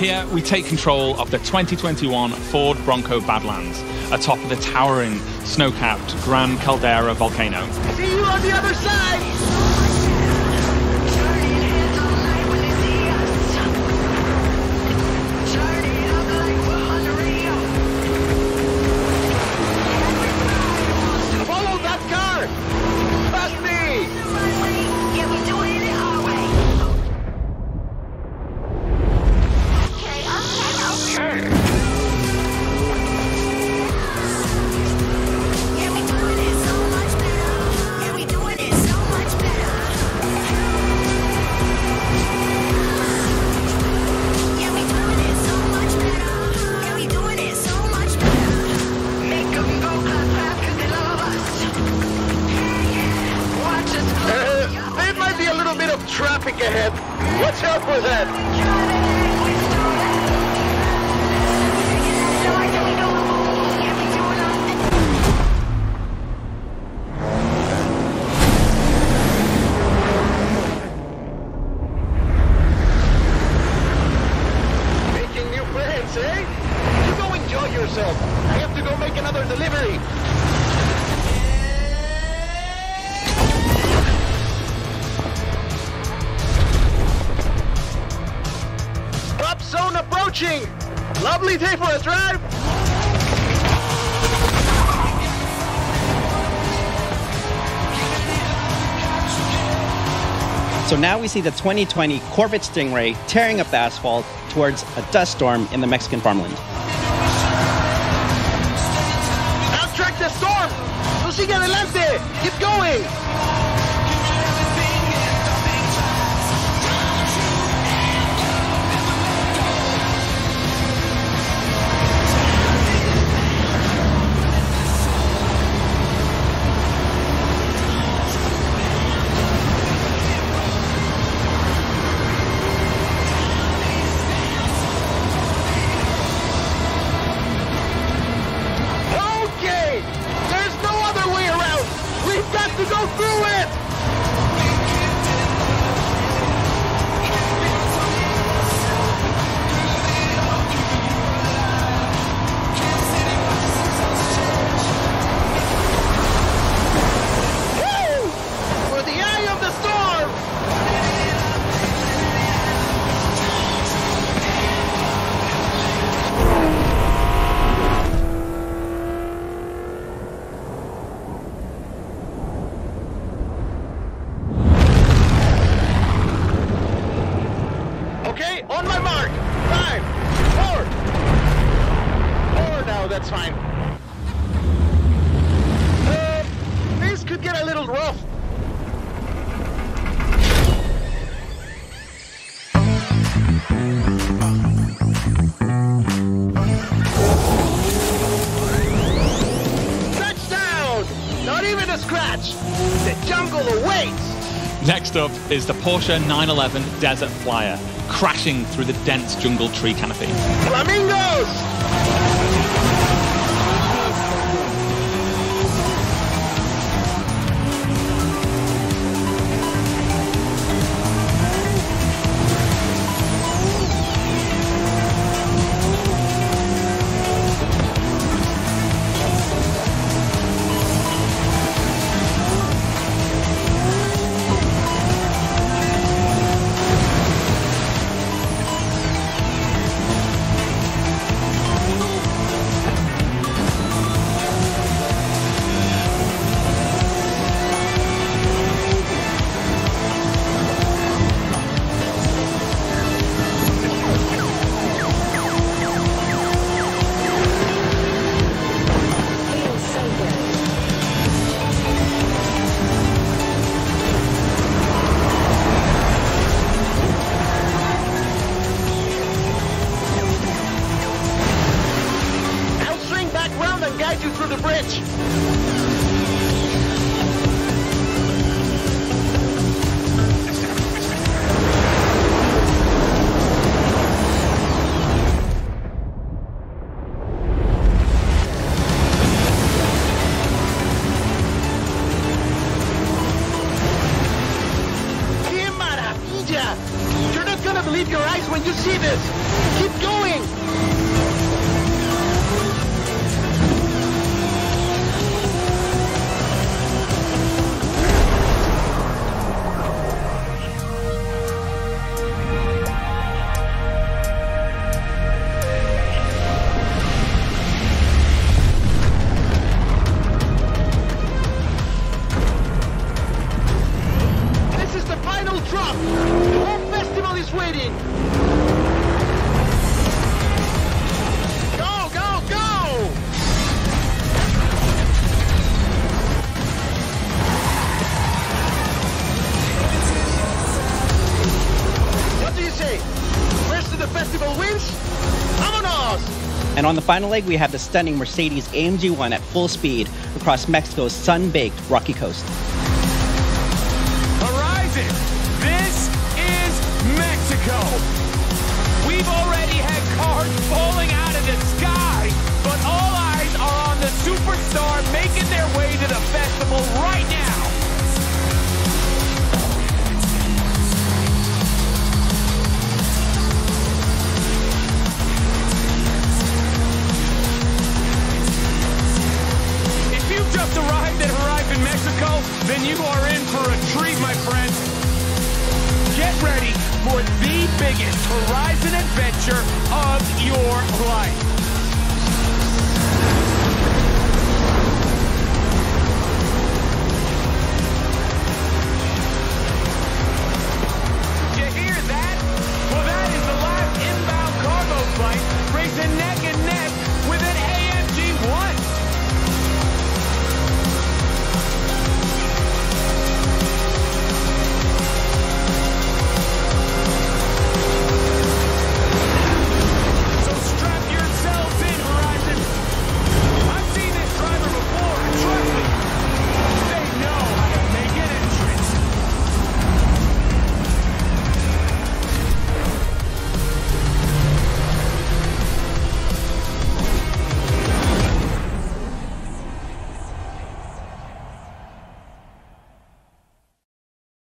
Here we take control of the 2021 Ford Bronco Badlands atop the towering snow-capped Gran Caldera volcano. See you on the other side! Ahead. Watch out for that! Lovely day for a drive! So now we see the 2020 Corvette Stingray tearing up the asphalt towards a dust storm in the Mexican farmland. Outtrack the storm! Sigue adelante! Keep going! To go through it! A scratch. The jungle awaits. Next up is the Porsche 911 Desert Flyer, crashing through the dense jungle tree canopy. Flamingos! Believe your eyes when you see this. Keep Sweden. Go, go, go! What do you say? First of the festival wins? Vamonos! And on the final leg, we have the stunning Mercedes AMG 1 at full speed across Mexico's sun-baked Rocky Coast. Biggest Horizon adventure.